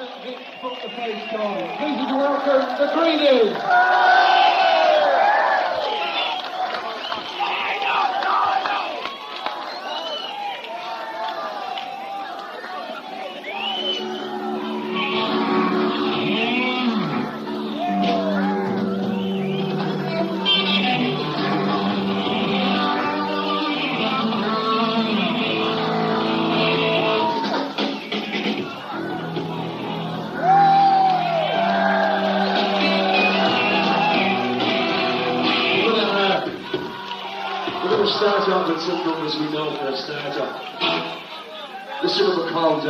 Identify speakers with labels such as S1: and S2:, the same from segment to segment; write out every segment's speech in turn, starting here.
S1: Please to welcome the
S2: Greedies. Some numbers we know for a start off. This is number called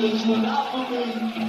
S2: uh, Jailbreak. Come on!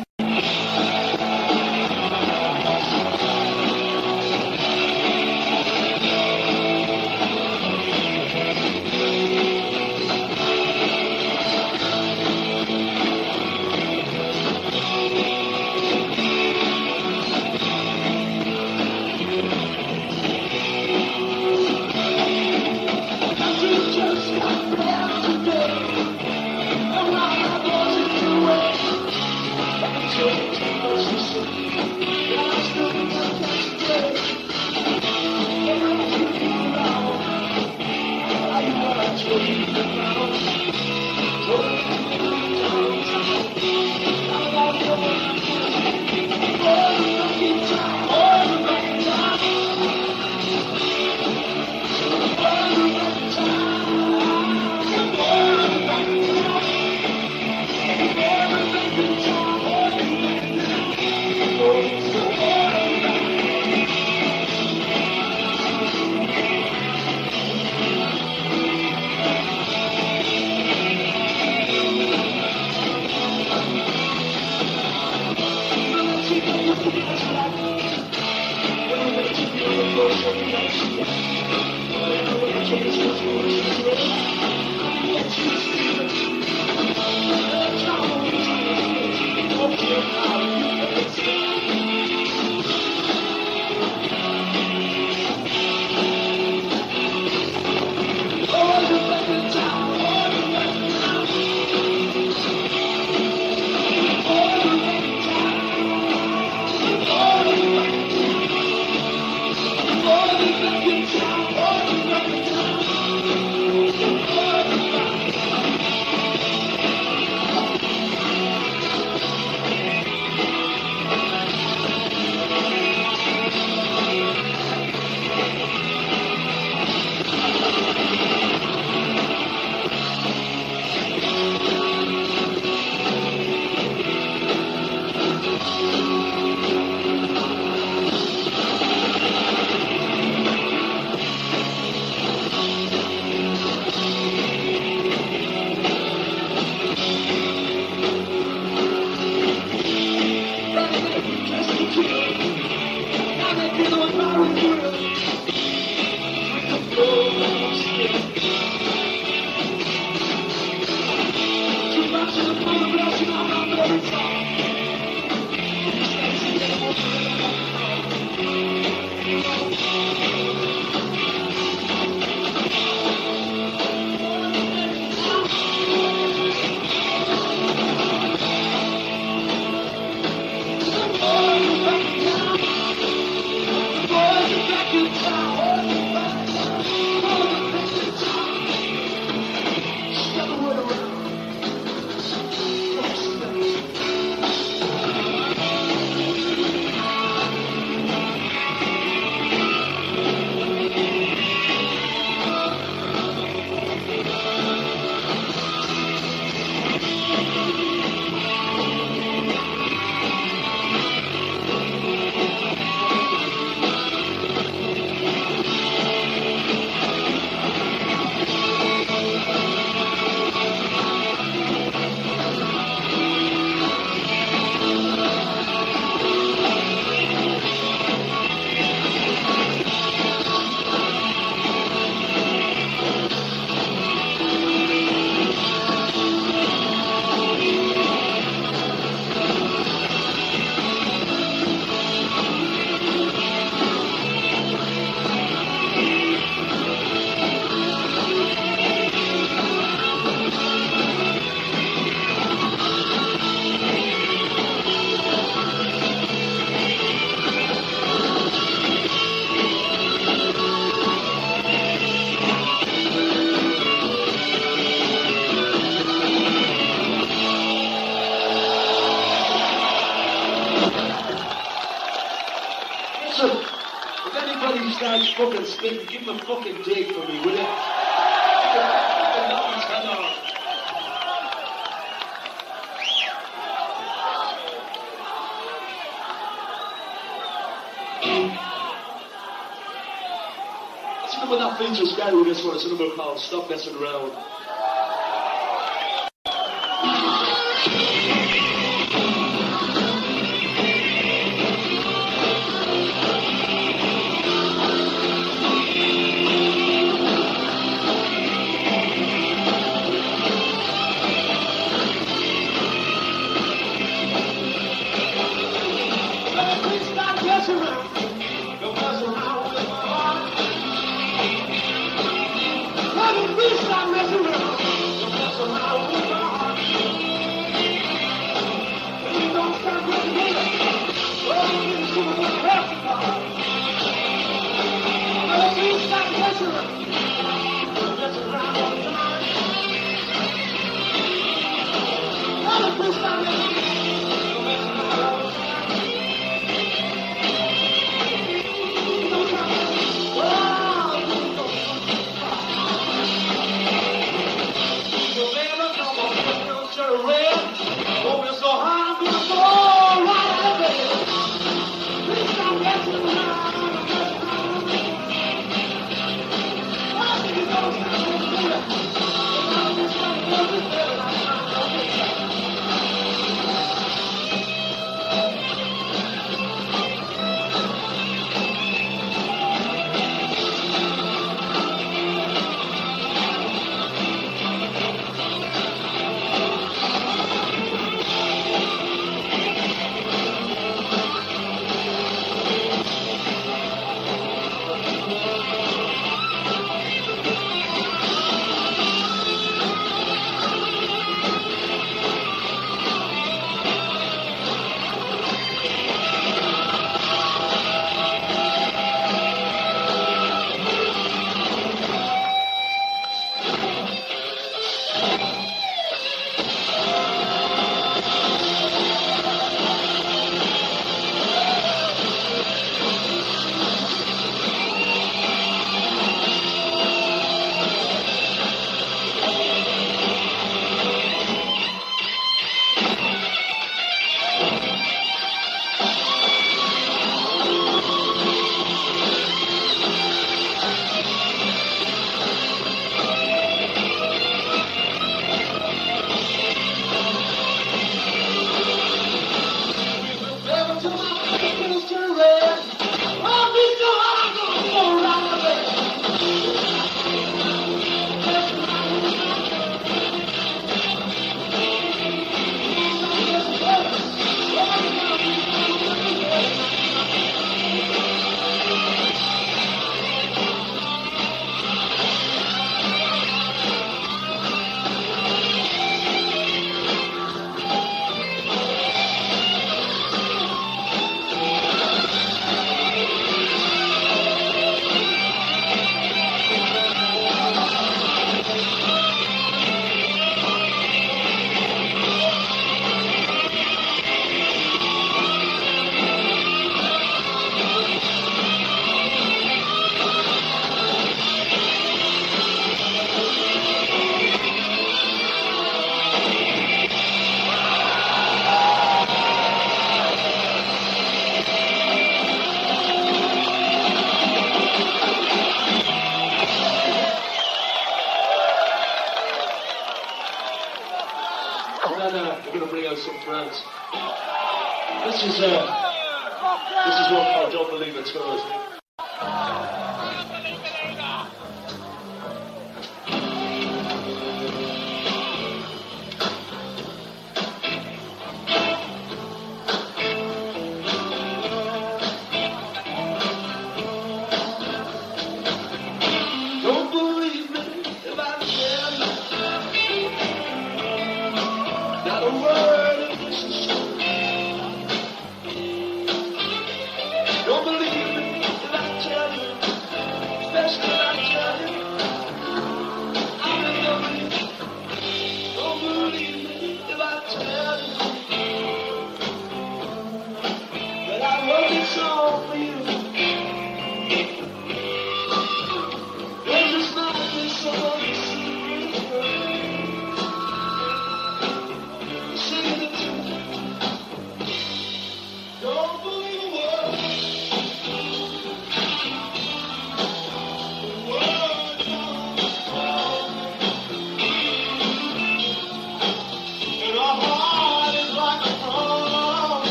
S2: Give, give him a fucking dig for me, will you? That's the number that features with this one. It's a number. Stop messing around.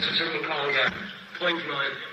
S2: place, a gentleman called
S3: uh.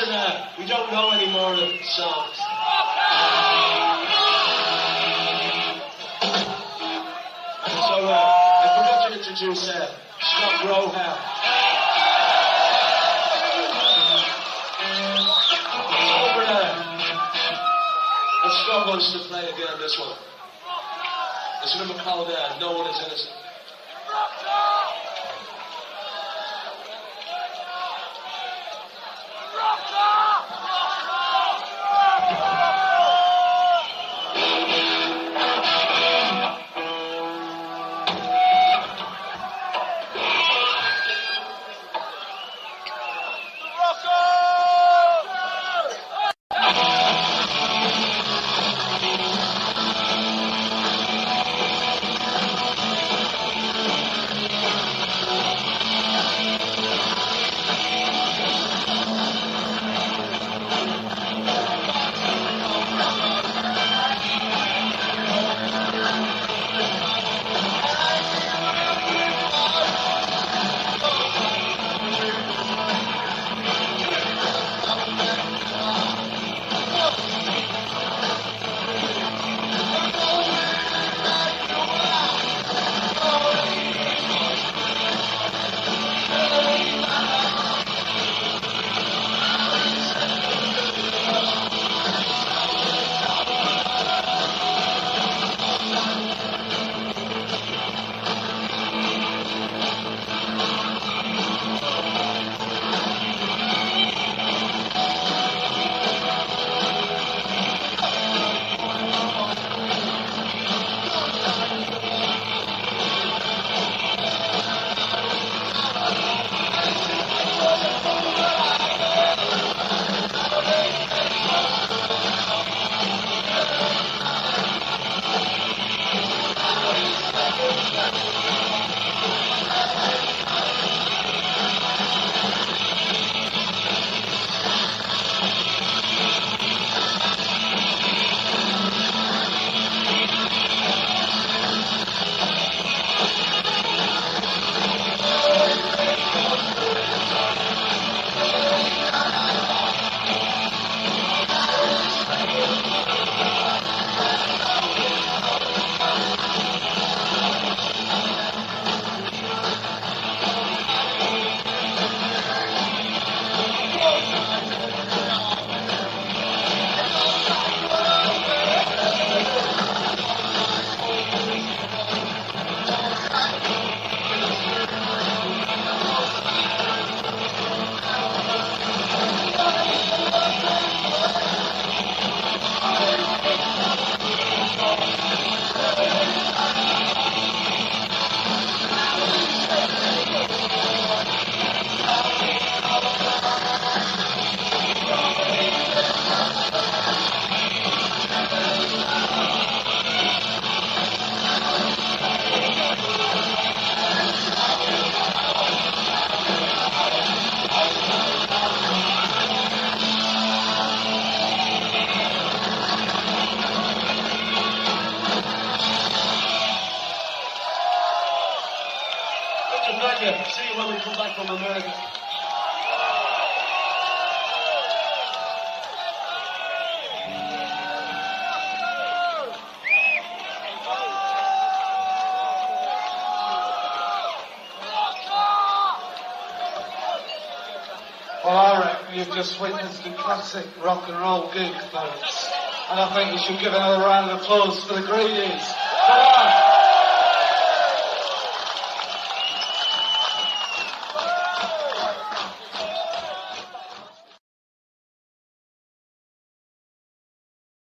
S2: Listen, uh, we don't know any more songs. So, uh, I forgot to introduce uh, Scott Gorham. Scott wants to play again this one. It's a number called uh, No One Is Innocent.
S3: Rock and roll gig, folks. And I think you should give another round of applause for the Greedies.